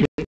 You